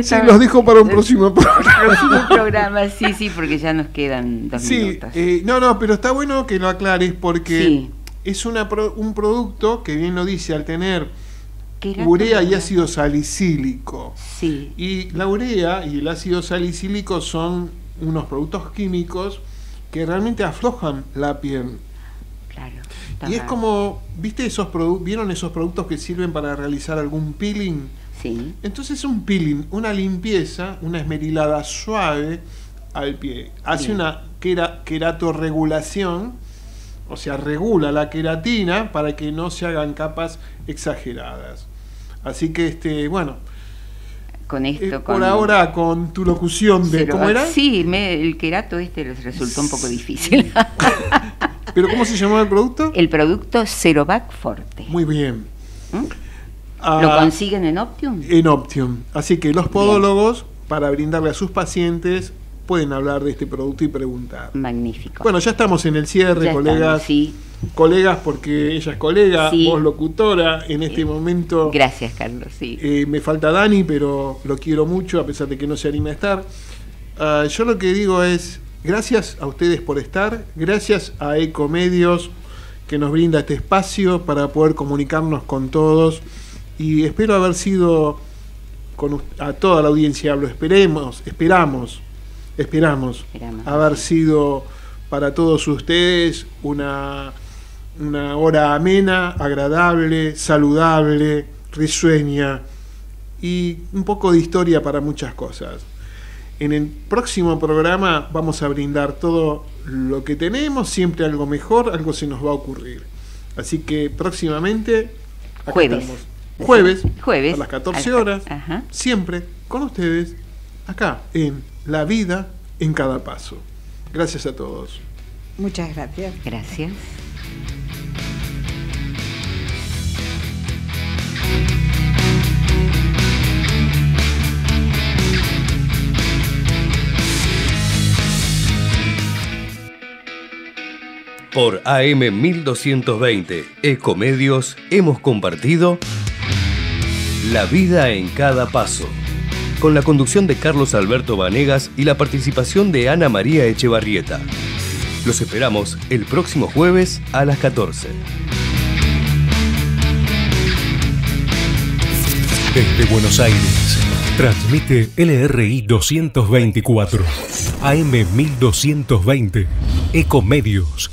Se los dejo para un próximo programa. próximo programa, sí, sí, porque ya nos quedan dos Sí, minutos. eh, no, no, pero está bueno que lo aclares porque Sí. Es una pro- un producto que bien lo dice al tener urea y ácido salicílico. Sí. Y la urea y el ácido salicílico son unos productos químicos que realmente aflojan la piel. Claro. Y es como, ¿viste esos productos? ¿Vieron esos productos que sirven para realizar algún peeling? Sí. Entonces un peeling, una limpieza, una esmerilada suave al pie. Hace Bien. una quera, queratorregulación, o sea, regula la queratina para que no se hagan capas exageradas. Así que, este, bueno, Con esto, eh, con por ahora con tu locución de... ¿Cómo era? Sí, me- el querato este les resultó un poco difícil. ¿Pero cómo se llamaba el producto? el producto Cerovac Forte. Muy bien. ¿Mm? Ah, ¿Lo consiguen en Optium? En Optium. Así que los podólogos, para brindarle a sus pacientes, pueden hablar de este producto y preguntar. Magnífico. Bueno, ya estamos en el cierre, Ya colegas. estamos, sí. Colegas, porque ella es colega, Sí. vos locutora. En este momento Gracias, Carlos, sí. eh, me falta Dani, pero lo quiero mucho, a pesar de que no se anime a estar. Ah, yo lo que digo es, gracias a ustedes por estar, gracias a Ecomedios que nos brinda este espacio para poder comunicarnos con todos y espero haber sido con a toda la audiencia hablo, esperemos, esperamos, esperamos, haber sido para todos ustedes una, una hora amena, agradable, saludable, risueña y un poco de historia para muchas cosas. En el próximo programa vamos a brindar todo lo que tenemos, siempre algo mejor, algo se nos va a ocurrir. Así que próximamente, jueves. Jueves, jueves, a las 14 horas, siempre con ustedes, acá en La Vida en Cada Paso. Gracias a todos. Muchas gracias. Gracias. Por AM 1220 Ecomedios hemos compartido La vida en cada paso, con la conducción de Carlos Alberto Vanegas y la participación de Ana María Echevarrieta. Los esperamos el próximo jueves a las 14. Desde Buenos Aires, transmite LRI 224, AM 1220, Ecomedios